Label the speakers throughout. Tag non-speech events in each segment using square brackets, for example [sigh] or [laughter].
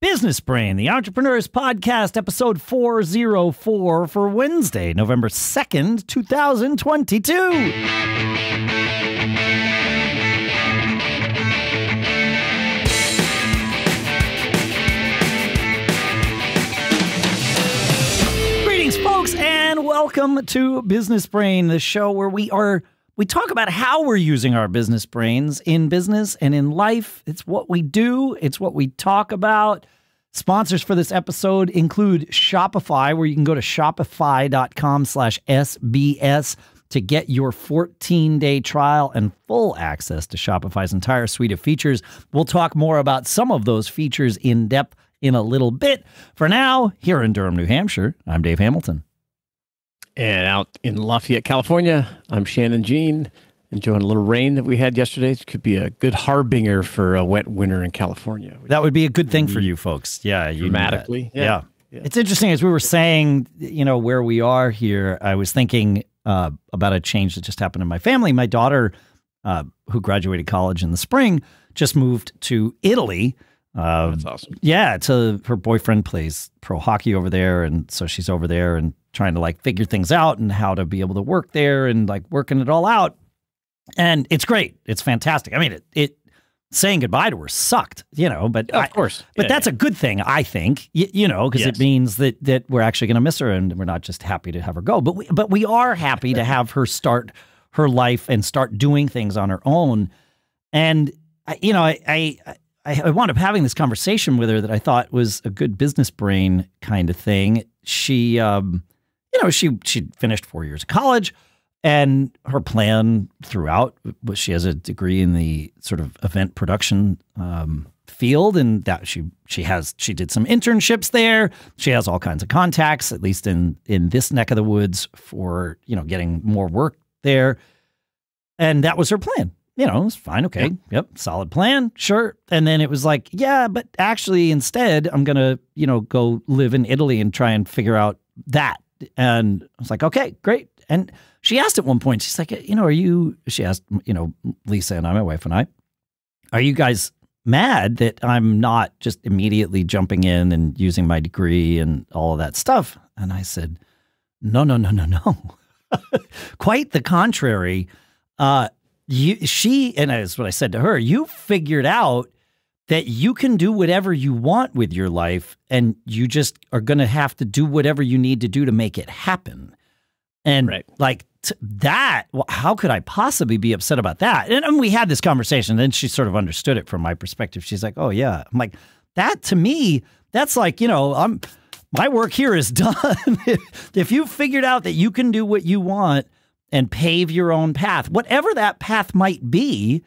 Speaker 1: Business Brain, the Entrepreneurs Podcast, episode 404 for Wednesday, November 2nd, 2022. Greetings, folks, and welcome to Business Brain, the show where we are we talk about how we're using our business brains in business and in life. It's what we do, it's what we talk about. Sponsors for this episode include Shopify, where you can go to shopify.com slash SBS to get your 14-day trial and full access to Shopify's entire suite of features. We'll talk more about some of those features in depth in a little bit. For now, here in Durham, New Hampshire, I'm Dave Hamilton.
Speaker 2: And out in Lafayette, California, I'm Shannon Jean. Enjoying a little rain that we had yesterday. It could be a good harbinger for a wet winter in California.
Speaker 1: That would be a good thing for you folks. Yeah, you.
Speaker 2: Dramatically.
Speaker 1: Yeah.
Speaker 2: Yeah. Yeah.
Speaker 1: It's interesting as we were saying, you know, where we are here, I was thinking uh, about a change that just happened in my family. My daughter, uh, who graduated college in the spring, just moved to Italy. Uh,
Speaker 2: That's awesome.
Speaker 1: yeah, to her boyfriend plays pro hockey over there, and so she's over there and trying to like figure things out and how to be able to work there and like working it all out. And it's great. It's fantastic. I mean, it, it saying goodbye to her sucked, you know, but
Speaker 2: Of
Speaker 1: I-
Speaker 2: course.
Speaker 1: but
Speaker 2: Yeah,
Speaker 1: that's a good thing, I think. Y- you know, because it means that that we're actually going to miss her, and we're not just happy to have her go, but we, but we are happy to have her start her life and start doing things on her own. And I, you know, I, I I I wound up having this conversation with her that I thought was a good business brain kind of thing. She, um, you know, she she finished four years of college. And her plan throughout was she has a degree in the sort of event production um, field, and that she she has she did some internships there. She has all kinds of contacts, at least in in this neck of the woods, for you know getting more work there. And that was her plan. You know, it's fine. Okay. Yep. Solid plan. Sure. And then it was like, yeah, but actually, instead, I'm going to, you know, go live in Italy and try and figure out that. And I was like, okay, great. And she asked at one point, she's like, you know, are you, she asked, you know, Lisa and I, my wife and I, are you guys mad that I'm not just immediately jumping in and using my degree and all of that stuff? And I said, no, no, no, no, no. [laughs] Quite the contrary. Uh, you, she, and that's what I said to her, you figured out that you can do whatever you want with your life and you just are going to have to do whatever you need to do to make it happen. And
Speaker 2: Right.
Speaker 1: like that, well, how could I possibly be upset about that? And, and we had this conversation. Then she sort of understood it from my perspective. She's like, "Oh yeah." I'm like, that to me, that's like you know, I'm my work here is [laughs] done. if you figured out that you can do what you want and pave your own path, whatever that path might be,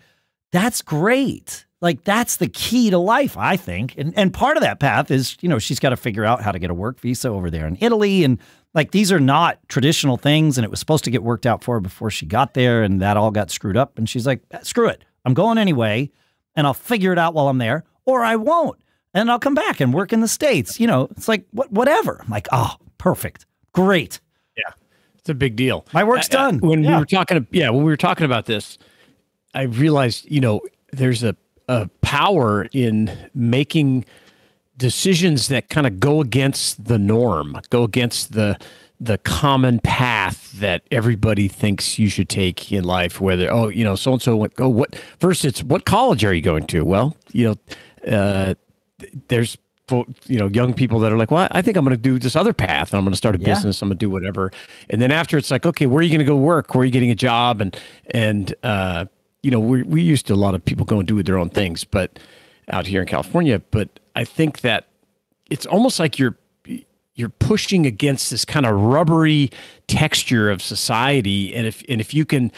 Speaker 1: that's great. Like that's the key to life, I think. And and part of that path is, you know, she's got to figure out how to get a work visa over there in Italy and like these are not traditional things and it was supposed to get worked out for her before she got there and that all got screwed up and she's like, "Screw it. I'm going anyway and I'll figure it out while I'm there or I won't. And I'll come back and work in the states." You know, it's like what whatever. I'm like, "Oh, perfect. Great.
Speaker 2: It's a big deal.
Speaker 1: My work's
Speaker 2: I- I-
Speaker 1: done.
Speaker 2: when
Speaker 1: Yeah.
Speaker 2: we were talking, yeah, when we were talking about this, I realized, you know, there's a, a power in making decisions that kind of go against the norm, go against the the common path that everybody thinks you should take in life. Whether oh, you know, so and so went. Oh, what first? It's what college are you going to? Well, you know, uh, there's you know young people that are like, well, I think I'm going to do this other path, and I'm going to start a
Speaker 1: Yeah.
Speaker 2: business. I'm going to do whatever, and then after it's like, okay, where are you going to go work? Where are you getting a job? And and uh, you know, we we used to a lot of people go and do their own things, but out here in California, but I think that it's almost like you're you're pushing against this kind of rubbery texture of society, and if and if you can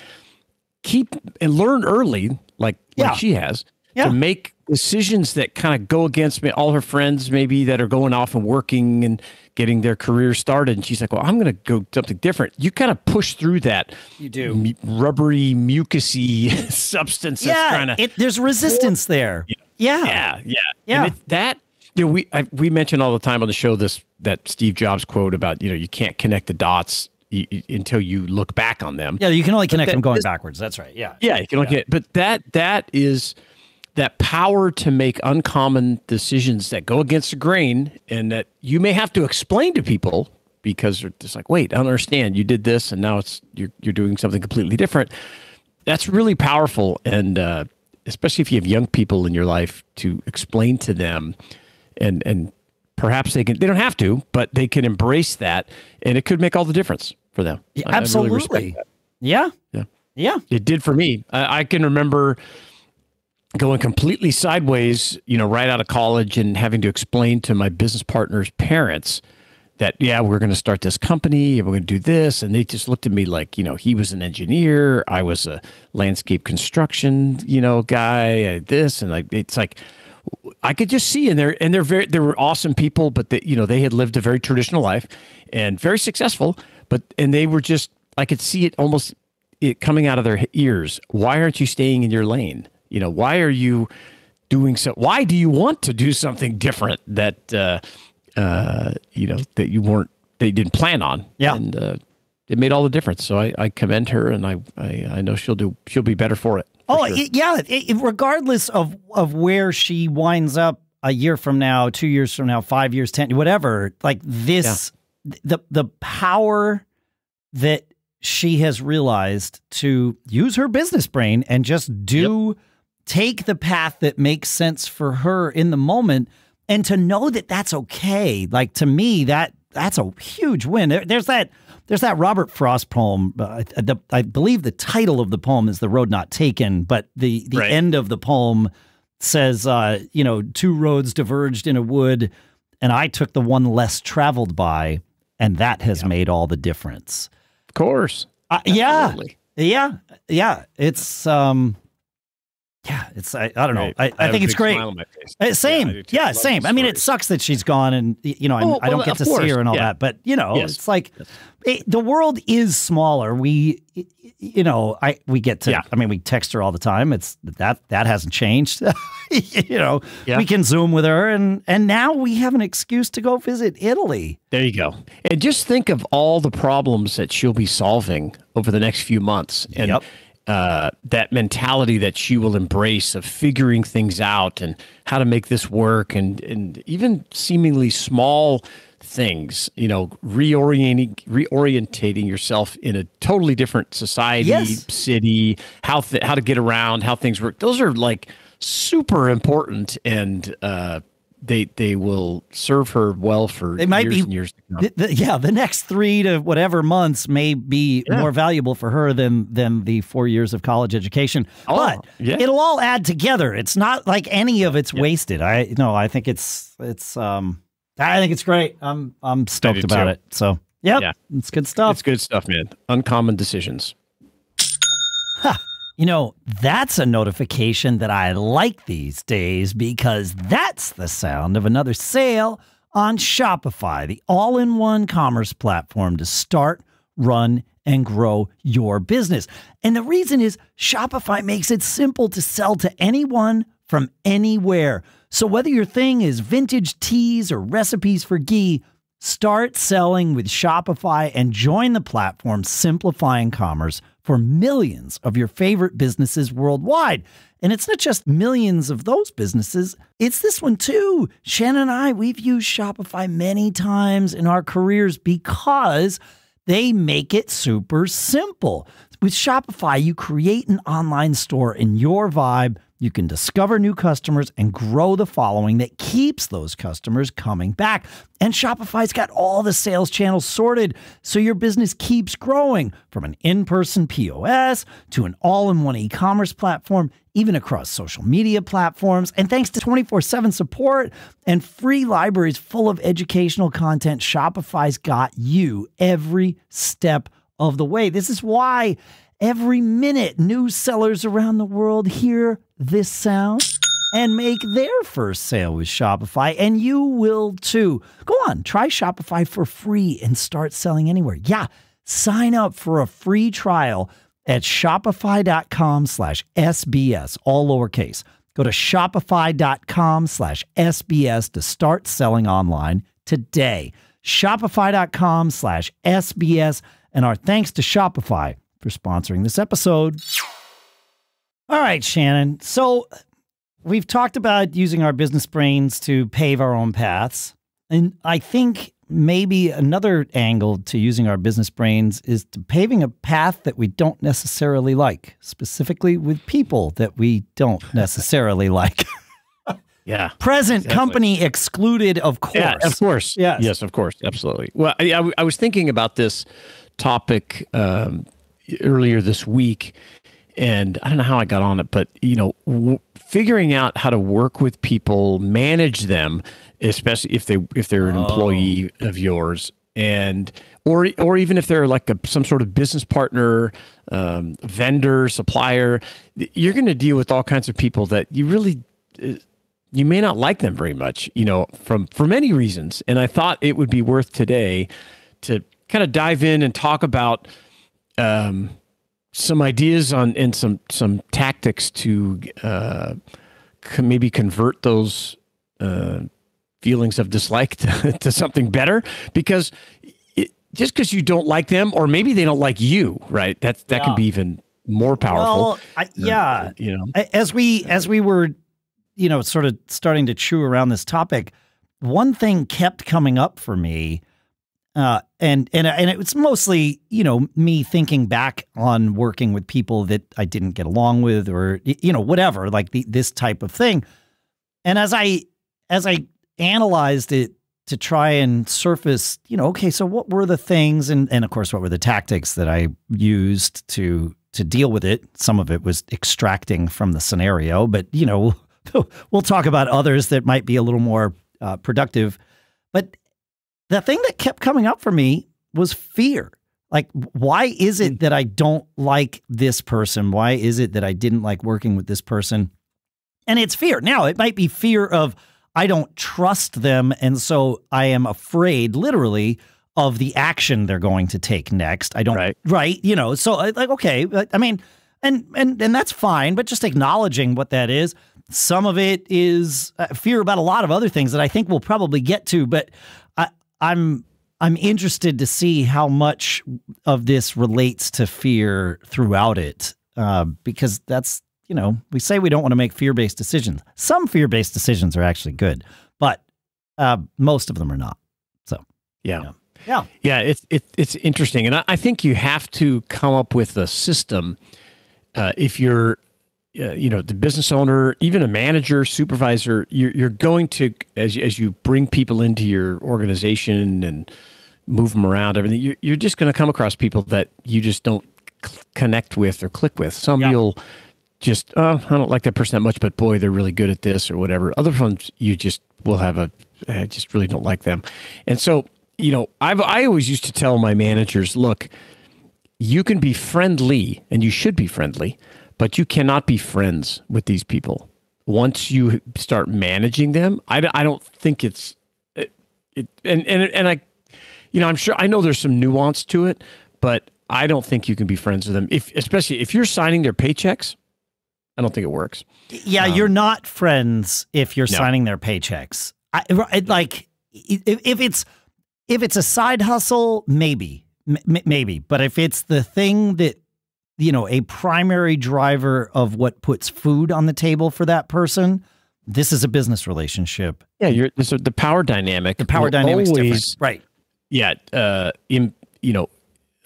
Speaker 2: keep and learn early, like
Speaker 1: Yeah.
Speaker 2: like she has,
Speaker 1: Yeah.
Speaker 2: to make decisions that kind of go against me, all her friends maybe that are going off and working and getting their career started, and she's like, "Well, I'm going to go something different." You kind of push through that.
Speaker 1: You do.
Speaker 2: mu- rubbery, mucusy [laughs] substance that's
Speaker 1: yeah,
Speaker 2: trying to
Speaker 1: it, there's resistance there. Yeah.
Speaker 2: yeah, yeah,
Speaker 1: Yeah.
Speaker 2: And it, that you know, we I, we mention all the time on the show this that Steve Jobs quote about you know you can't connect the dots until you look back on them.
Speaker 1: Yeah, you can only connect
Speaker 2: that-
Speaker 1: them going
Speaker 2: this-
Speaker 1: backwards. That's right. Yeah.
Speaker 2: Yeah, you can look at, but that that is that power to make uncommon decisions that go against the grain and that you may have to explain to people because they're just like, wait, I don't understand. You did this and now it's you're you're doing something completely different. That's really powerful and uh, especially if you have young people in your life to explain to them and and perhaps they can they don't have to, but they can embrace that and it could make all the difference for them.
Speaker 1: Yeah, absolutely. Really yeah.
Speaker 2: Yeah.
Speaker 1: Yeah.
Speaker 2: It did for me. I, I can remember going completely sideways, you know, right out of college and having to explain to my business partner's parents that yeah we're going to start this company and we're going to do this. And they just looked at me like you know he was an engineer i was a landscape construction you know guy this. And like it's like i could just see and they're and they're very they were awesome people but they, you know they had lived a very traditional life and very successful but and they were just i could see it almost it coming out of their ears. Why aren't you staying in your lane you know, why are you doing so? Why do you want to do something different that, uh, uh, you know, that you weren't, they didn't plan on?
Speaker 1: Yeah.
Speaker 2: And, uh, it made all the difference. So I, I commend her, and I, I, I know she'll do. She'll be better for it.
Speaker 1: For oh, sure. it, yeah. It, regardless of of where she winds up a year from now, two years from now, five years, ten, whatever. Like this, yeah. the the power that she has realized to use her business brain and just do yep take the path that makes sense for her in the moment and to know that that's okay. Like to me that that's a huge win. There's that there's that robert frost poem uh, the, i believe the title of the poem is the road not taken but the the right. end of the poem says uh, you know two roads diverged in a wood and i took the one less traveled by and that has yeah. made all the difference.
Speaker 2: Of course.
Speaker 1: Uh, yeah. Yeah. Yeah. It's um yeah, it's I, I don't know. I, I, I think it's great. Uh, same, yeah, yeah same. I mean, it sucks that she's gone, and you know, oh, I don't get to course. see her and all yeah. that. But you know, yes. it's like yes. it, the world is smaller. We, you know, I we get to. Yeah. I mean, we text her all the time. It's that that hasn't changed. [laughs] you know, we can zoom with her, and and now we have an excuse to go visit Italy.
Speaker 2: There you go. And just think of all the problems that she'll be solving over the next few months, and. Yep uh, that mentality that she will embrace of figuring things out and how to make this work and and even seemingly small things you know reorienting reorientating yourself in a totally different society yes. city how th- how to get around how things work those are like super important and uh they they will serve her well for it might years be years
Speaker 1: the, the, yeah the next three to whatever months may be yeah. more valuable for her than than the four years of college education. Oh, but yeah. it'll all add together. It's not like any of it's yeah. wasted. I no i think it's it's um i think it's great. I'm i'm stoked about too. it. So yep, yeah. it's good stuff.
Speaker 2: It's good stuff man. Uncommon decisions
Speaker 1: you know, that's a notification that I like these days because that's the sound of another sale on Shopify, the all in one commerce platform to start, run, and grow your business. And the reason is Shopify makes it simple to sell to anyone from anywhere. So whether your thing is vintage teas or recipes for ghee, start selling with Shopify and join the platform simplifying commerce for millions of your favorite businesses worldwide. And it's not just millions of those businesses, it's this one too. Shannon and I, we've used Shopify many times in our careers because they make it super simple. With Shopify, you create an online store in your vibe you can discover new customers and grow the following that keeps those customers coming back. And Shopify's got all the sales channels sorted so your business keeps growing from an in person POS to an all in one e commerce platform, even across social media platforms. And thanks to 24 7 support and free libraries full of educational content, Shopify's got you every step of the way. This is why every minute new sellers around the world hear this sound and make their first sale with Shopify, and you will too. Go on, try Shopify for free and start selling anywhere. Yeah, sign up for a free trial at shopify.com slash SBS, all lowercase. Go to shopify.com slash SBS to start selling online today. Shopify.com slash SBS, and our thanks to Shopify for sponsoring this episode. All right, Shannon. So we've talked about using our business brains to pave our own paths. And I think maybe another angle to using our business brains is to paving a path that we don't necessarily like, specifically with people that we don't [laughs] necessarily like. [laughs]
Speaker 2: Yeah.
Speaker 1: Present exactly. company excluded, of course.
Speaker 2: Yeah, of course.
Speaker 1: Yes.
Speaker 2: Yes, of course. Absolutely. Well, I, I, I was thinking about this topic um, earlier this week, and I don't know how I got on it, but you know, w- figuring out how to work with people, manage them, especially if they if they're an oh. employee of yours, and or or even if they're like a, some sort of business partner, um, vendor, supplier, you're going to deal with all kinds of people that you really. Uh, you may not like them very much, you know, from for many reasons. And I thought it would be worth today to kind of dive in and talk about um, some ideas on and some some tactics to uh, maybe convert those uh, feelings of dislike [laughs] to, to something better. Because it, just because you don't like them or maybe they don't like you right? That that yeah. can be even more powerful
Speaker 1: well, I, yeah. you know? As we as we were you know sort of starting to chew around this topic one thing kept coming up for me uh, and and and it was mostly you know me thinking back on working with people that I didn't get along with or you know whatever like the, this type of thing. And as I as I analyzed it to try and surface, you know, okay, so what were the things and and of course what were the tactics that I used to to deal with it? Some of it was extracting from the scenario, but you know, [laughs] we'll talk about others that might be a little more uh, productive. But the thing that kept coming up for me was fear. Like, why is it hmm. that I don't like this person? Why is it that I didn't like working with this person? And it's fear. Now, it might be fear of I don't trust them. And so I am afraid, literally, of the action they're going to take next. I don't, right? right you know, so uh, like, okay, I mean, and and and that's fine, but just acknowledging what that is. Some of it is uh, fear about a lot of other things that I think we'll probably get to, but I'm I'm interested to see how much of this relates to fear throughout it, uh, because that's you know we say we don't want to make fear based decisions. Some fear based decisions are actually good, but uh, most of them are not. So
Speaker 2: yeah.
Speaker 1: You know. Yeah,
Speaker 2: yeah, it's it, it's interesting, and I, I, think you have to come up with a system. Uh, if you're Uh, you know the business owner even a manager supervisor you're, you're going to as, as you bring people into your organization and move them around everything you're, you're just going to come across people that you just don't connect with or click with. Some yeah. you'll just oh i don't like that person that much but boy they're really good at this or whatever. Other ones you just will have a i just really don't like them. And so you know i've i always used to tell my managers look you can be friendly and you should be friendly but you cannot be friends with these people once you start managing them. I, I don't think it's it, it and and and I, you know, I'm sure I know there's some nuance to it, but I don't think you can be friends with them if especially if you're signing their paychecks. I don't think it works.
Speaker 1: Yeah, um, you're not friends if you're no. signing their paychecks. I, like if, if it's if it's a side hustle, maybe, m- maybe. But if it's the thing that you know, a primary driver of what puts food on the table for that person, this is a business relationship.
Speaker 2: Yeah, you're so the power dynamic.
Speaker 1: The power dynamic is right?
Speaker 2: Yeah, uh, in, you know,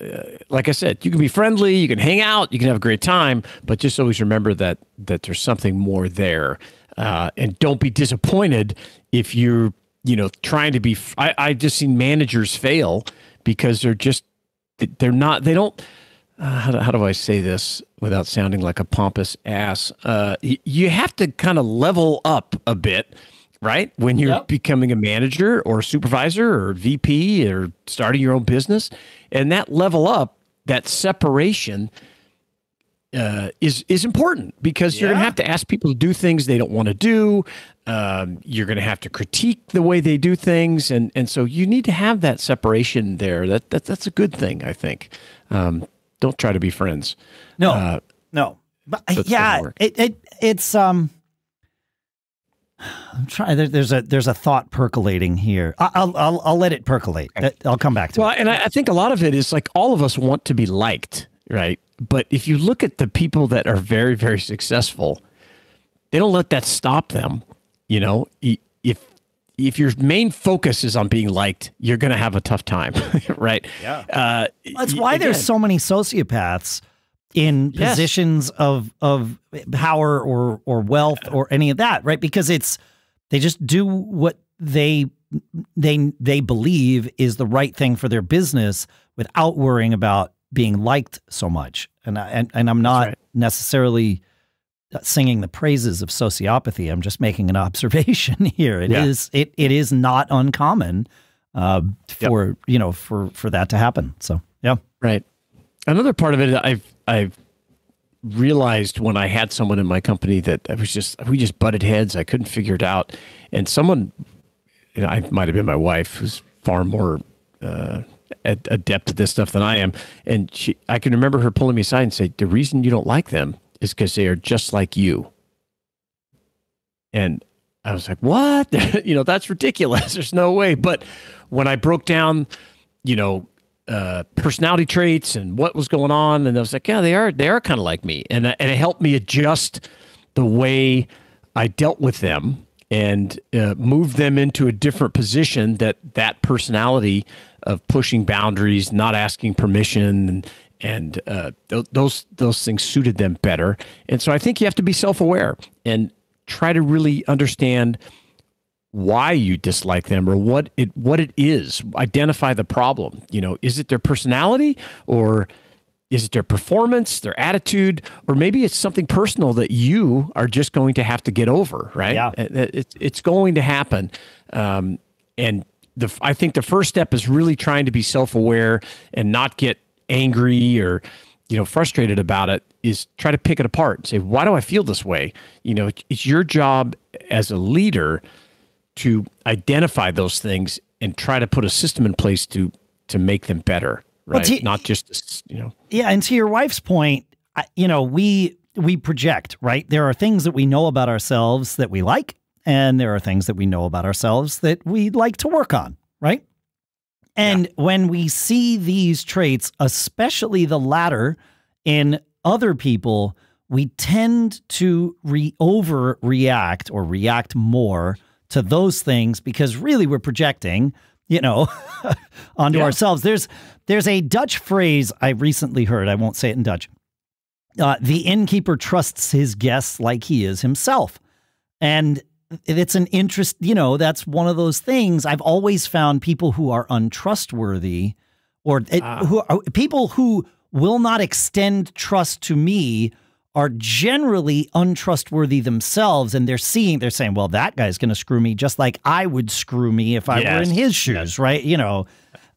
Speaker 2: uh, like I said, you can be friendly, you can hang out, you can have a great time, but just always remember that that there's something more there, uh, and don't be disappointed if you're, you know, trying to be. I I just seen managers fail because they're just they're not they don't uh, how, do, how do I say this without sounding like a pompous ass? Uh, you have to kind of level up a bit, right? When you're yep. becoming a manager or a supervisor or VP or starting your own business. And that level up, that separation uh, is is important because yeah. you're going to have to ask people to do things they don't want to do. Um, you're going to have to critique the way they do things, and and so you need to have that separation there. That, that that's a good thing, I think. Um, don't try to be friends.
Speaker 1: No, uh, no. But yeah, it, it it's um. I'm trying. There, there's a there's a thought percolating here. I'll I'll I'll let it percolate. Okay. I'll come back to
Speaker 2: well,
Speaker 1: it.
Speaker 2: Well, and I, I think a lot of it is like all of us want to be liked, right? But if you look at the people that are very very successful, they don't let that stop them. You know, if if your main focus is on being liked, you're going to have a tough time, [laughs] right?
Speaker 1: Yeah. Uh, That's why again, there's so many sociopaths in yes. positions of of power or or wealth or any of that, right? Because it's they just do what they they they believe is the right thing for their business without worrying about being liked so much. And I, and and I'm not right. necessarily singing the praises of sociopathy. I'm just making an [laughs] observation here. It yeah. is it it is not uncommon uh, for yep. you know for for that to happen. So yeah,
Speaker 2: right. Another part of it, I've I've realized when I had someone in my company that I was just we just butted heads. I couldn't figure it out, and someone, you know, I might have been my wife, who's far more uh, adept at this stuff than I am, and she, I can remember her pulling me aside and say, "The reason you don't like them is because they are just like you." And I was like, "What? [laughs] you know, that's ridiculous. [laughs] There's no way." But when I broke down, you know, uh, personality traits and what was going on, and I was like, yeah, they are they are kind of like me, and uh, and it helped me adjust the way I dealt with them and uh, move them into a different position that that personality of pushing boundaries, not asking permission, and and uh, th- those those things suited them better. And so I think you have to be self aware and try to really understand why you dislike them or what it what it is. Identify the problem. You know is it their personality or is it their performance their attitude or maybe it's something personal that you are just going to have to get over right?
Speaker 1: Yeah.
Speaker 2: It's, it's going to happen. Um, and the i think the first step is really trying to be self-aware and not get angry or you know frustrated about it is try to pick it apart and say why do i feel this way you know it's your job as a leader to identify those things and try to put a system in place to to make them better, right? Well, to, Not just you know.
Speaker 1: Yeah, and to your wife's point, you know, we we project, right? There are things that we know about ourselves that we like, and there are things that we know about ourselves that we'd like to work on, right? And yeah. when we see these traits, especially the latter in other people, we tend to re overreact or react more to those things because really we're projecting, you know, [laughs] onto yeah. ourselves. There's there's a Dutch phrase I recently heard. I won't say it in Dutch. Uh, the innkeeper trusts his guests like he is himself, and it's an interest. You know, that's one of those things. I've always found people who are untrustworthy, or uh, who are, people who will not extend trust to me are generally untrustworthy themselves and they're seeing they're saying well that guy's going to screw me just like I would screw me if I yes. were in his shoes yes. right you know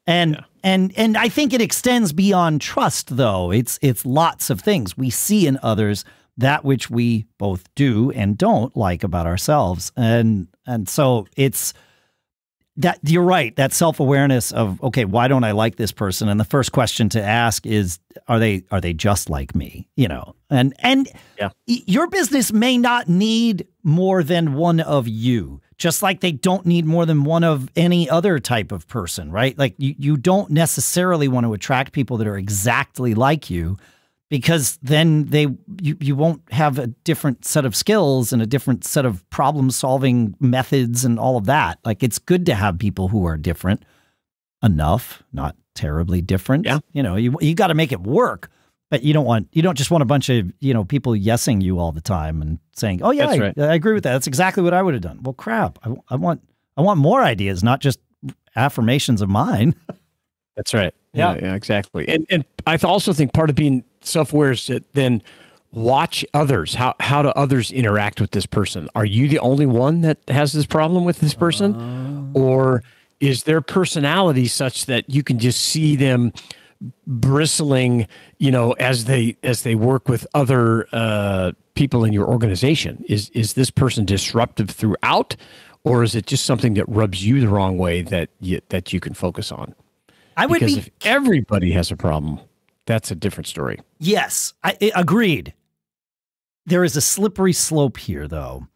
Speaker 1: and yeah. and and I think it extends beyond trust though it's it's lots of things we see in others that which we both do and don't like about ourselves. And and so it's that you're right that self-awareness of okay why don't i like this person? And the first question to ask is are they are they just like me? You know and and yeah. your business may not need more than one of you just like they don't need more than one of any other type of person right? Like you, you don't necessarily want to attract people that are exactly like you because then they you, you won't have a different set of skills and a different set of problem solving methods and all of that. Like it's good to have people who are different enough, not terribly different.
Speaker 2: Yeah.
Speaker 1: You know, you you got to make it work, but you don't want you don't just want a bunch of, you know, people yesing you all the time and saying, "Oh yeah, I, right. I, agree with that. That's exactly what I would have done." Well, crap. I, I want I want more ideas, not just affirmations of mine.
Speaker 2: That's right. Yeah, yeah, yeah exactly. And and I also think part of being self-aware is to then watch others. How how do others interact with this person? Are you the only one that has this problem with this person, uh... or is their personality such that you can just see them bristling, you know, as they as they work with other uh, people in your organization? Is is this person disruptive throughout, or is it just something that rubs you the wrong way that you, that you can focus on?
Speaker 1: I would
Speaker 2: because
Speaker 1: be.
Speaker 2: If everybody has a problem, that's a different story.
Speaker 1: Yes, I, I agreed. There is a slippery slope here, though.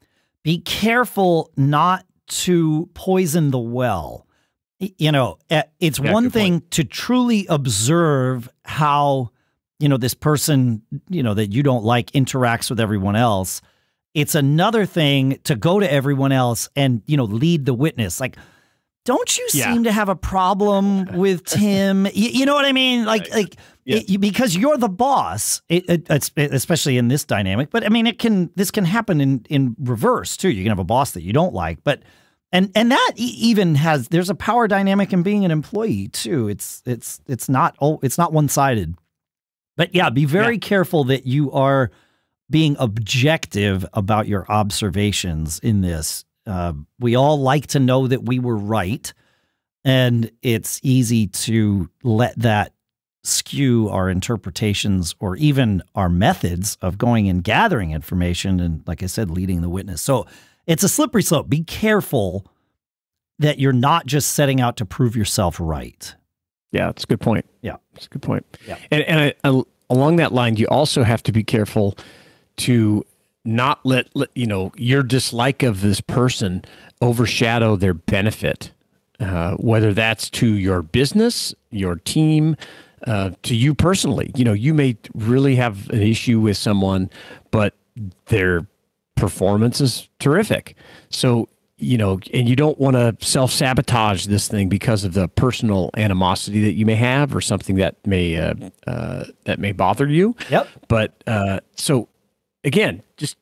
Speaker 1: Be careful not to poison the well. You know, eh, it's yeah, one thing point. to truly observe how, you know, this person, you know, that you don't like interacts with everyone else. It's another thing to go to everyone else and, you know, lead the witness. Like, don't you
Speaker 2: Yeah.
Speaker 1: seem to have a problem [laughs] with Tim? you, you know what I mean? Like,
Speaker 2: Right.
Speaker 1: like
Speaker 2: Yeah.
Speaker 1: it- you- because you're the boss, it, it, it's, especially in this dynamic. But I mean, it can this can happen in in reverse too. You can have a boss that you don't like, but and and that even has there's a power dynamic in being an employee too. It's it's it's not oh it's not one sided. But yeah, be very careful that you are being objective about your observations in this. Uh, we all like to know that we were right, and it's easy to let that skew our interpretations or even our methods of going and gathering information and, like I said, leading the witness. So it's a slippery slope. Be careful that you're not just setting out to prove yourself right.
Speaker 2: Yeah, it's a good point.
Speaker 1: Yeah.
Speaker 2: it's a good point.
Speaker 1: Yeah.
Speaker 2: And and I, I, along that line, you also have to be careful to not let, let you know your dislike of this person overshadow their benefit, uh, whether that's to your business, your team, uh, to you personally. You know, you may really have an issue with someone, but their performance is terrific. So, you know, and you don't want to self sabotage this thing because of the personal animosity that you may have or something that may uh, uh, that may bother you.
Speaker 1: Yep.
Speaker 2: But uh, so again, just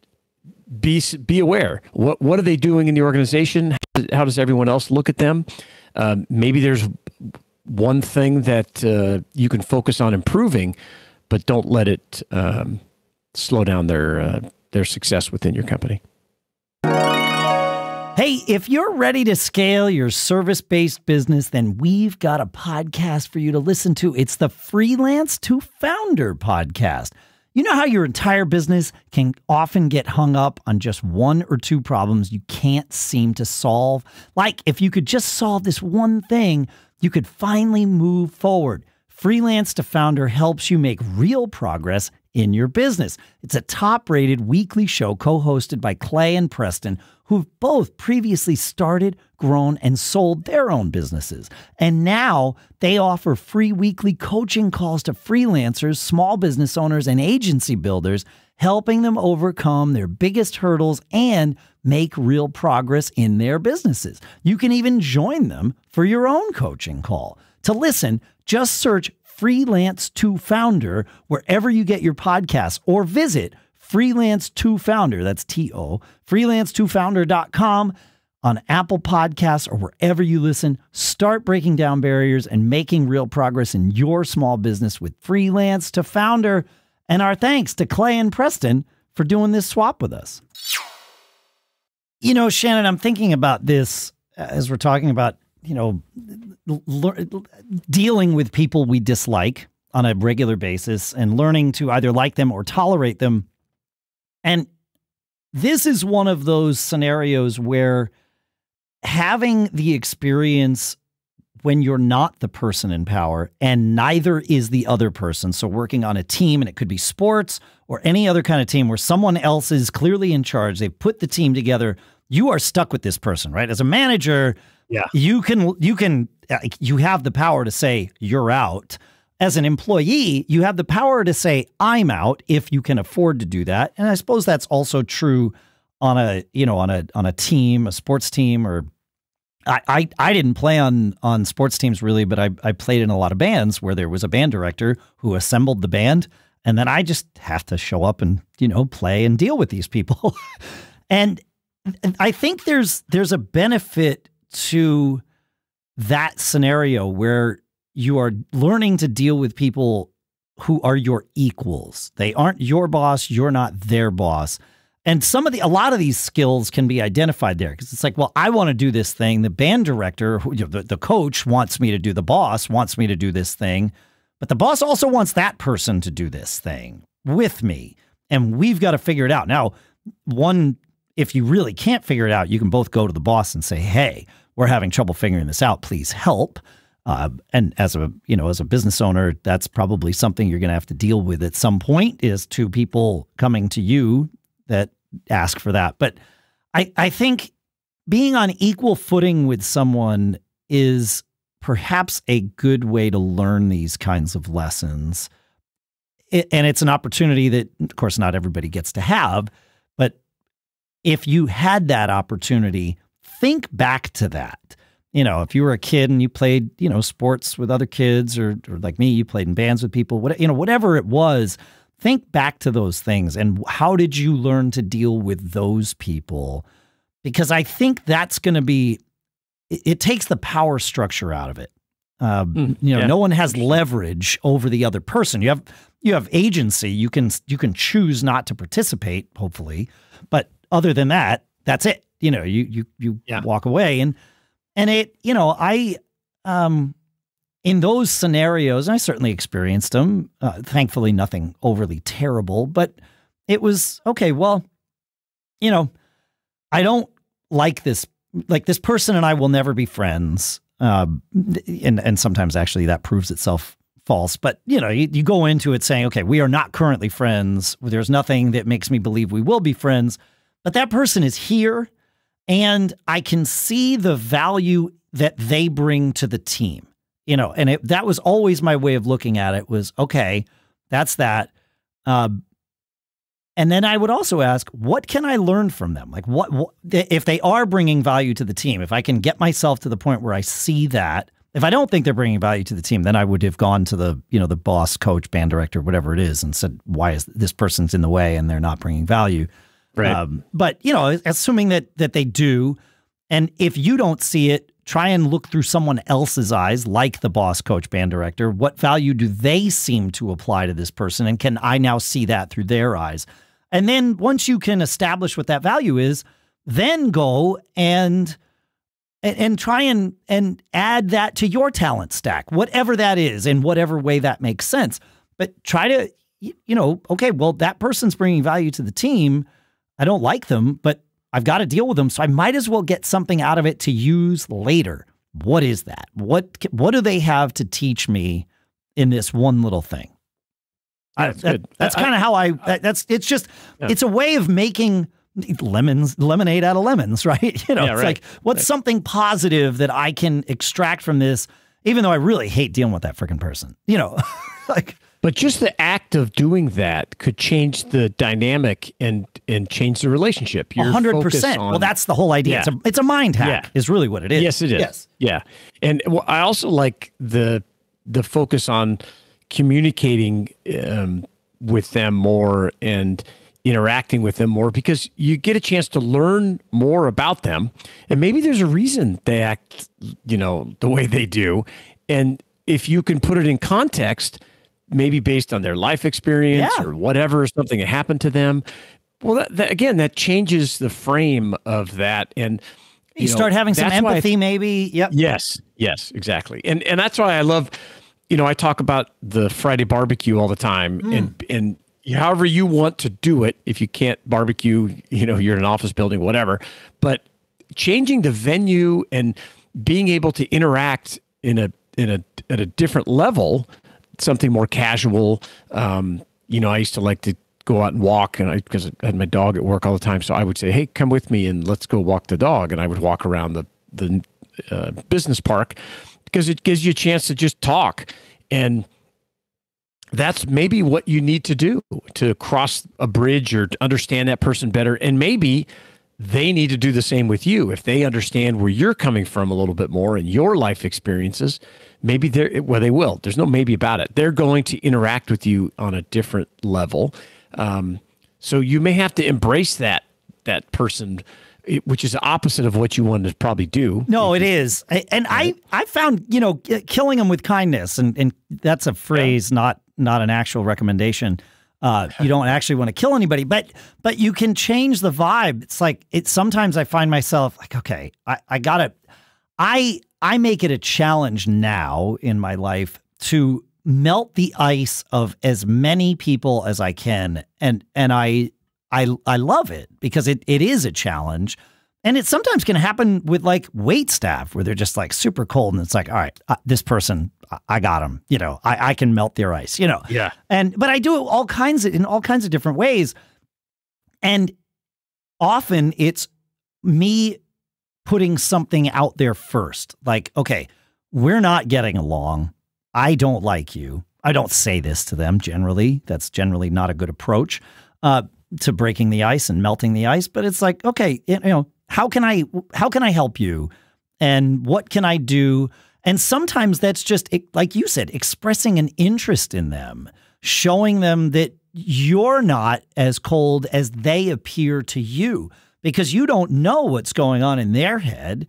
Speaker 2: be be aware. What what are they doing in the organization? How does everyone else look at them? Um, maybe there's one thing that uh, you can focus on improving, but don't let it um, slow down their uh, their success within your company.
Speaker 1: Hey, if you're ready to scale your service based business, then we've got a podcast for you to listen to. It's the Freelance to Founder podcast. You know how your entire business can often get hung up on just one or two problems you can't seem to solve? Like if you could just solve this one thing, you could finally move forward. Freelance to Founder helps you make real progress in your business. It's a top rated weekly show co hosted by Clay and Preston, who've both previously started, grown, and sold their own businesses. And now they offer free weekly coaching calls to freelancers, small business owners, and agency builders, helping them overcome their biggest hurdles and make real progress in their businesses. You can even join them for your own coaching call. To listen, just search Freelance to Founder wherever you get your podcasts or visit Freelance to Founder, that's T O, freelancetofounder.com on Apple Podcasts or wherever you listen. Start breaking down barriers and making real progress in your small business with Freelance to Founder. And our thanks to Clay and Preston for doing this swap with us. You know, Shannon, I'm thinking about this as we're talking about, you know, dealing with people we dislike on a regular basis and learning to either like them or tolerate them. And this is one of those scenarios where having the experience when you're not the person in power and neither is the other person. So, working on a team, and it could be sports or any other kind of team where someone else is clearly in charge, they've put the team together. You are stuck with this person, right? As a manager,
Speaker 2: Yeah.
Speaker 1: you can you can uh, you have the power to say you're out as an employee you have the power to say i'm out if you can afford to do that and i suppose that's also true on a you know on a on a team a sports team or I, I, I didn't play on on sports teams really, but I, I played in a lot of bands where there was a band director who assembled the band, and then I just have to show up and you know play and deal with these people. [laughs] and I think there's there's a benefit to that scenario where you are learning to deal with people who are your equals. They aren't your boss, you're not their boss. And some of the, a lot of these skills can be identified there because it's like, well, I want to do this thing. The band director, the, the coach wants me to do, the boss wants me to do this thing, but the boss also wants that person to do this thing with me. And we've got to figure it out. Now, one, if you really can't figure it out, you can both go to the boss and say, hey, we're having trouble figuring this out. Please help. Uh, and as a you know as a business owner, that's probably something you're going to have to deal with at some point. Is two people coming to you that ask for that. But I I think being on equal footing with someone is perhaps a good way to learn these kinds of lessons. It, and it's an opportunity that, of course, not everybody gets to have. If you had that opportunity, think back to that. You know, if you were a kid and you played, you know, sports with other kids, or, or like me, you played in bands with people, what, you know, whatever it was, think back to those things and how did you learn to deal with those people? Because I think that's going to be, it, it, takes the power structure out of it. Uh, mm, you know, yeah. no one has leverage over the other person. You have you have agency. You can you can choose not to participate, hopefully, but other than that, that's it. You know, you you you yeah. walk away and and it, you know, I um in those scenarios, I certainly experienced them. Uh, thankfully, nothing overly terrible, but it was okay. Well, you know, I don't like this. Like this person and I will never be friends. Uh, and and sometimes actually that proves itself false. But you know, you, you go into it saying, okay, we are not currently friends. There's nothing that makes me believe we will be friends. But that person is here, and I can see the value that they bring to the team. You know, and it, that was always my way of looking at it. Was okay, that's that. Uh, and then I would also ask, what can I learn from them? Like, what, what if they are bringing value to the team? If I can get myself to the point where I see that, if I don't think they're bringing value to the team, then I would have gone to the you know the boss, coach, band director, whatever it is, and said, why is this person's in the way and they're not bringing value?
Speaker 2: Right. Um,
Speaker 1: but you know, assuming that that they do, and if you don't see it, try and look through someone else's eyes, like the boss, coach, band director. What value do they seem to apply to this person, and can I now see that through their eyes? And then once you can establish what that value is, then go and and, try and and add that to your talent stack, whatever that is, in whatever way that makes sense. But try to you know, okay, well that person's bringing value to the team I don't like them, but I've got to deal with them. So I might as well get something out of it to use later. What is that? What what do they have to teach me in this one little thing?
Speaker 2: That's
Speaker 1: that,
Speaker 2: good.
Speaker 1: That's kind of how I. That, that's it's just yeah. it's a way of making lemons lemonade out of lemons, [laughs] right? You know,
Speaker 2: yeah,
Speaker 1: it's
Speaker 2: right.
Speaker 1: like what's
Speaker 2: right.
Speaker 1: something positive that I can extract from this, even though I really hate dealing with that freaking person. You know, [laughs] like
Speaker 2: but just the act of doing that could change the dynamic and and change the relationship.
Speaker 1: One hundred percent. Well, that's the whole idea. Yeah. It's, a, it's a mind hack. Yeah. Is really what it is.
Speaker 2: Yes, it is. Yes. Yeah, and well, I also like the the focus on communicating um, with them more and interacting with them more because you get a chance to learn more about them and maybe there's a reason they act you know the way they do and if you can put it in context maybe based on their life experience yeah. or whatever, something that happened to them. Well, that, that, again, that changes the frame of that, and
Speaker 1: you, you know, start having some empathy. Th- maybe, yep.
Speaker 2: Yes, yes, exactly, and and that's why I love. You know, I talk about the Friday barbecue all the time, mm. and and however you want to do it. If you can't barbecue, you know, you're in an office building, whatever. But changing the venue and being able to interact in a in a at a different level something more casual. Um, you know, I used to like to go out and walk, and I because I had my dog at work all the time, so I would say, "Hey, come with me and let's go walk the dog," and I would walk around the the uh, business park because it gives you a chance to just talk. And that's maybe what you need to do to cross a bridge or to understand that person better. And maybe they need to do the same with you. If they understand where you're coming from a little bit more and your life experiences maybe they're well they will. There's no maybe about it. They're going to interact with you on a different level um, so you may have to embrace that that person which is the opposite of what you want to probably do
Speaker 1: no it is and right. i i found you know killing them with kindness and and that's a phrase yeah. not not an actual recommendation uh, [laughs] you don't actually want to kill anybody, but but you can change the vibe. It's like it. Sometimes I find myself like, okay, I, I gotta. I I make it a challenge now in my life to melt the ice of as many people as I can, and and I I I love it because it it is a challenge. And it sometimes can happen with like wait staff where they're just like super cold and it's like, all right, uh, this person, I got them. You know, I, I can melt their ice. You know.
Speaker 2: Yeah.
Speaker 1: And but I do it all kinds of in all kinds of different ways, and often it's me putting something out there first. Like, okay, we're not getting along. I don't like you. I don't say this to them generally. That's generally not a good approach. Uh, to breaking the ice and melting the ice, but it's like, okay, you know, how can I how can I help you? And what can I do? And sometimes that's just like you said, expressing an interest in them, showing them that you're not as cold as they appear to you because you don't know what's going on in their head.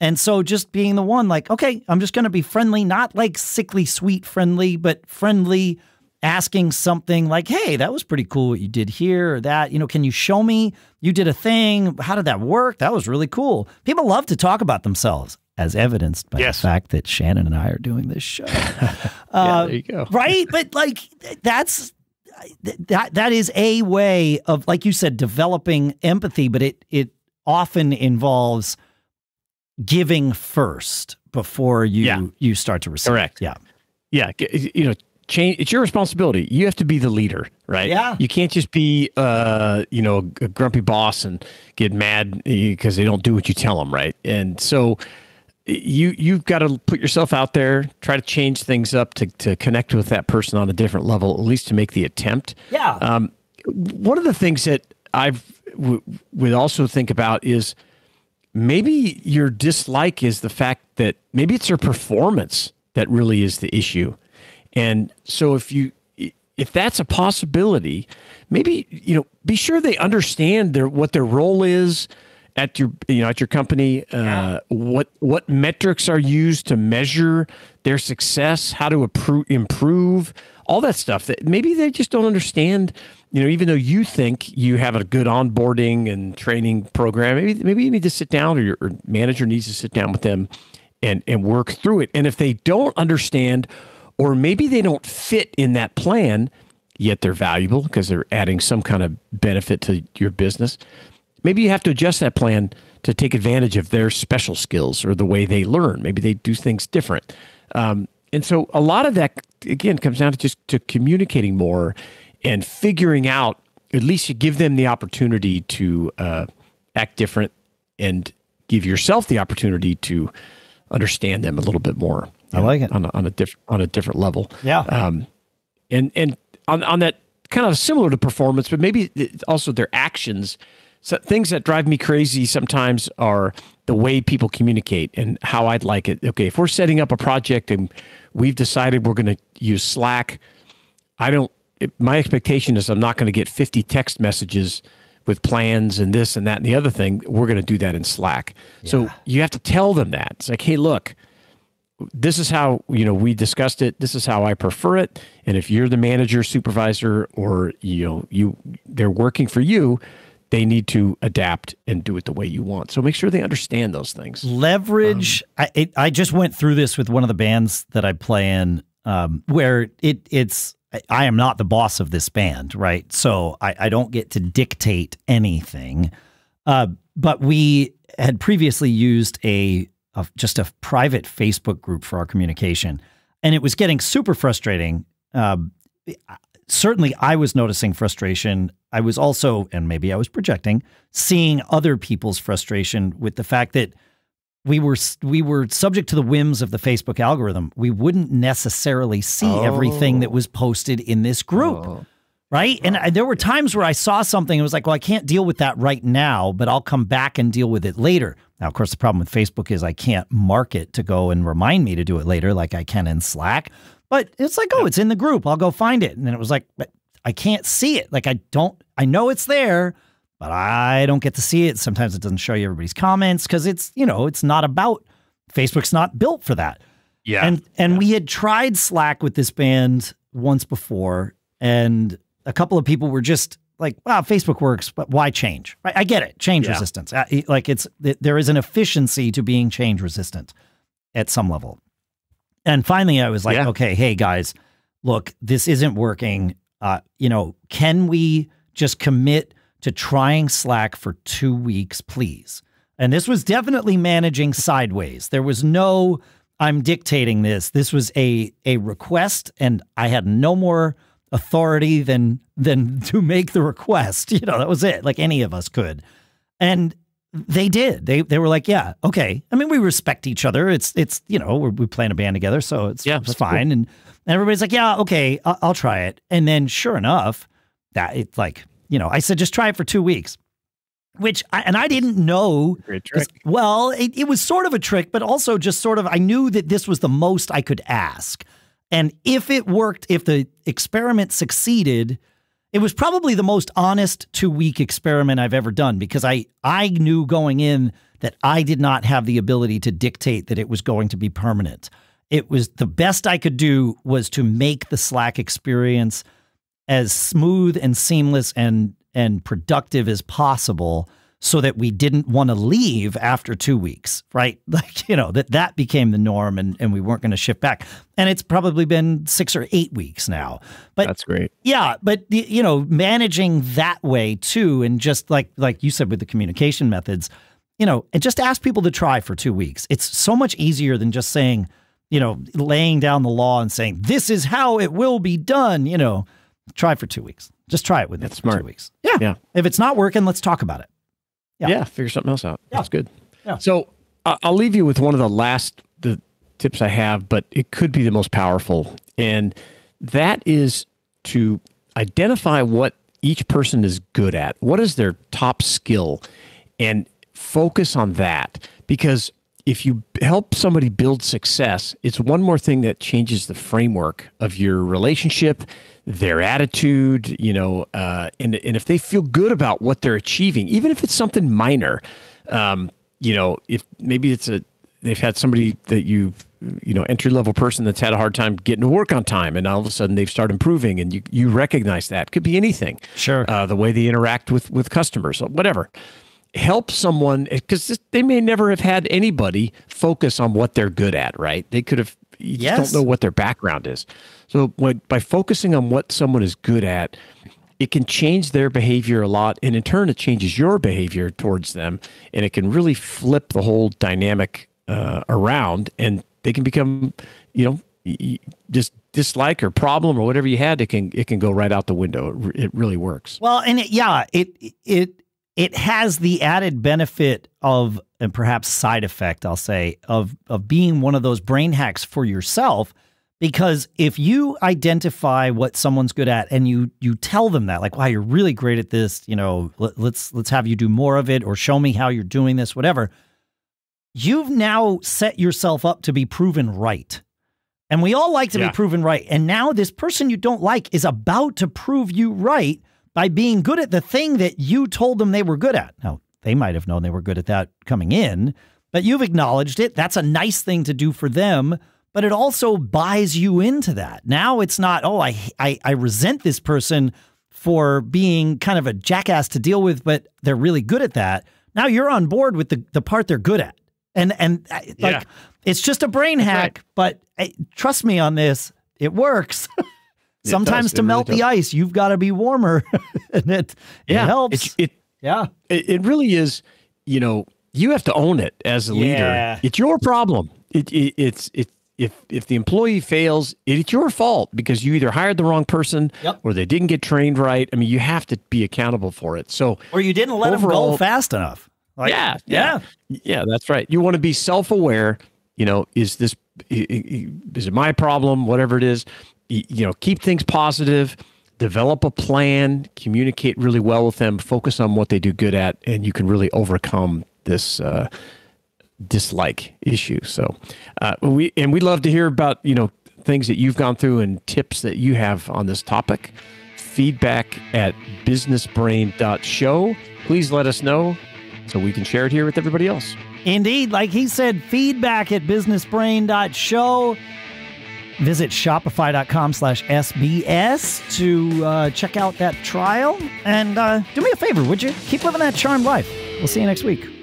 Speaker 1: And so just being the one like, okay, I'm just going to be friendly, not like sickly sweet friendly, but friendly asking something like, hey, that was pretty cool what you did here or that. You know, can you show me you did a thing? How did that work? That was really cool. People love to talk about themselves, as evidenced by yes. the fact that Shannon and I are doing this show. [laughs]
Speaker 2: yeah, uh, there you go.
Speaker 1: right? But like, that's. That that is a way of, like you said, developing empathy, but it it often involves giving first before you yeah. you start to receive.
Speaker 2: Correct.
Speaker 1: Yeah.
Speaker 2: Yeah. You know, change it's your responsibility you have to be the leader right
Speaker 1: yeah
Speaker 2: you can't just be uh you know a grumpy boss and get mad because they don't do what you tell them right and so you you've got to put yourself out there try to change things up to, to connect with that person on a different level at least to make the attempt
Speaker 1: yeah um,
Speaker 2: one of the things that i've w- would also think about is maybe your dislike is the fact that maybe it's their performance that really is the issue and so if you if that's a possibility, maybe you know be sure they understand their what their role is at your you know at your company. Uh, what what metrics are used to measure their success? How to improve all that stuff that maybe they just don't understand. You know, even though you think you have a good onboarding and training program, maybe maybe you need to sit down, or your manager needs to sit down with them and and work through it. And if they don't understand or maybe they don't fit in that plan, yet they're valuable because they're adding some kind of benefit to your business. Maybe you have to adjust that plan to take advantage of their special skills or the way they learn. Maybe they do things different. Um, and so a lot of that, again, comes down to just to communicating more and figuring out, at least you give them the opportunity to uh, act different and give yourself the opportunity to understand them a little bit more.
Speaker 1: I like it
Speaker 2: on a, on a different on a different level.
Speaker 1: Yeah. Um,
Speaker 2: and and on on that kind of similar to performance, but maybe also their actions. So things that drive me crazy sometimes are the way people communicate and how I'd like it. Okay, if we're setting up a project and we've decided we're going to use Slack, I don't. It, my expectation is I'm not going to get 50 text messages with plans and this and that and the other thing. We're going to do that in Slack. Yeah. So you have to tell them that. It's like, hey, look, this is how you know we discussed it this is how i prefer it and if you're the manager supervisor or you know you they're working for you they need to adapt and do it the way you want so make sure they understand those things
Speaker 1: leverage um, I, it, I just went through this with one of the bands that i play in um, where it it's i am not the boss of this band right so i, I don't get to dictate anything uh, but we had previously used a of just a private Facebook group for our communication. And it was getting super frustrating. Um, certainly, I was noticing frustration. I was also, and maybe I was projecting, seeing other people's frustration with the fact that we were we were subject to the whims of the Facebook algorithm. We wouldn't necessarily see oh. everything that was oh. posted in this group. Oh. Right. And I, there were times where I saw something and was like, well, I can't deal with that right now, but I'll come back and deal with it later. Now, of course, the problem with Facebook is I can't mark it to go and remind me to do it later like I can in Slack. But it's like, oh, it's in the group. I'll go find it. And then it was like, I can't see it. Like, I don't, I know it's there, but I don't get to see it. Sometimes it doesn't show you everybody's comments because it's, you know, it's not about, Facebook's not built for that.
Speaker 2: Yeah.
Speaker 1: And, and
Speaker 2: yeah.
Speaker 1: we had tried Slack with this band once before. And a couple of people were just like, wow, Facebook works, but why change? Right? I get it, change yeah. resistance. Like it's there is an efficiency to being change resistant at some level. And finally, I was like, yeah. okay, hey guys, look, this isn't working. Uh, you know, can we just commit to trying Slack for two weeks, please? And this was definitely managing sideways. There was no, I'm dictating this. This was a a request, and I had no more authority than than [laughs] to make the request. You know, that was it. Like any of us could. And they did. They they were like, yeah, okay. I mean, we respect each other. It's it's you know we're, we play in a band together, so it's yeah, it's fine. Cool. And, and everybody's like, yeah, okay, I'll, I'll, try it. And then sure enough, that it's like you know, I said just try it for two weeks. Which I, and I didn't know. Well, it, it was sort of a trick, but also just sort of I knew that this was the most I could ask. And if it worked, if the experiment succeeded, it was probably the most honest two week experiment I've ever done because I I knew going in that I did not have the ability to dictate that it was going to be permanent. It was the best I could do was to make the Slack experience as smooth and seamless and and productive as possible so that we didn't want to leave after two weeks, right? [laughs] Like, you know, that that became the norm and, and we weren't going to shift back. And it's probably been six or eight weeks now. But
Speaker 2: that's great.
Speaker 1: Yeah. But, you know, managing that way too, and just like, like you said with the communication methods, you know, and just ask people to try for two weeks. It's so much easier than just saying, you know, laying down the law and saying, this is how it will be done, you know, try for two weeks. Just try it with
Speaker 2: That's smart.
Speaker 1: two weeks. Yeah.
Speaker 2: Yeah.
Speaker 1: If it's not working, let's talk about it.
Speaker 2: Yeah.
Speaker 1: Yeah.
Speaker 2: figure something else out.
Speaker 1: Yeah.
Speaker 2: That's good.
Speaker 1: Yeah.
Speaker 2: So uh, I'll leave you with one of the last the tips I have, but it could be the most powerful, and that is to identify what each person is good at. What is their top skill, and focus on that because if you help somebody build success, it's one more thing that changes the framework of your relationship, their attitude, you know, uh, and and if they feel good about what they're achieving, even if it's something minor, um, you know, if maybe it's a they've had somebody that you you know entry level person that's had a hard time getting to work on time, and all of a sudden they've started improving, and you you recognize that could be anything,
Speaker 1: Sure.
Speaker 2: uh, the way they interact with with customers, whatever help someone because they may never have had anybody focus on what they're good at, right? They could have you just don't know what their background is. So when, by focusing on what someone is good at, it can change their behavior a lot, and in turn, it changes your behavior towards them, and it can really flip the whole dynamic uh, around, and they can become, you know, just dislike or problem or whatever you had. It can it can go right out the window. It, it really works.
Speaker 1: Well, and it, yeah, it it it has the added benefit of and perhaps side effect, I'll say, of of being one of those brain hacks for yourself because if you identify what someone's good at and you you tell them that like wow you're really great at this you know let, let's let's have you do more of it or show me how you're doing this whatever you've now set yourself up to be proven right. And we all like to
Speaker 2: Yeah.
Speaker 1: be proven right. And now this person you don't like is about to prove you right by being good at the thing that you told them they were good at now they might have known they were good at that coming in but you've acknowledged it that's a nice thing to do for them but it also buys you into that. Now it's not, oh, I, I, I resent this person for being kind of a jackass to deal with, but they're really good at that. Now you're on board with the, the part they're good at. And, and uh, like,
Speaker 2: Yeah.
Speaker 1: it's just a brain hack, but uh, trust me on this, it works. [laughs] Sometimes
Speaker 2: does.
Speaker 1: to
Speaker 2: It really
Speaker 1: melt the ice, you've got to be warmer. [laughs] and it, it helps.
Speaker 2: It, it
Speaker 1: yeah.
Speaker 2: it, it really is you know you have to own it as a
Speaker 1: Yeah.
Speaker 2: leader it's your problem it, it it's it if if the employee fails it's your fault because you either hired the wrong person
Speaker 1: Yep.
Speaker 2: or they didn't get trained right i mean you have to be accountable for it so
Speaker 1: Or you didn't let them go fast enough. Like,
Speaker 2: yeah,
Speaker 1: Yeah.
Speaker 2: yeah, yeah. That's right. You want to be self-aware. You know, is this i- i- is it my problem? Whatever it is, You know, keep things positive. Develop a plan. Communicate really well with them. Focus on what they do good at, and you can really overcome this uh, dislike issue. So, uh, we and we'd love to hear about you know things that you've gone through and tips that you have on this topic. Feedback at businessbrain.show. Please let us know so we can share it here with everybody else.
Speaker 1: Indeed, like he said, feedback at businessbrain.show. Visit shopify.com slash SBS to uh, check out that trial. And uh, do me a favor, would you? Keep living that charmed life. We'll see you next week.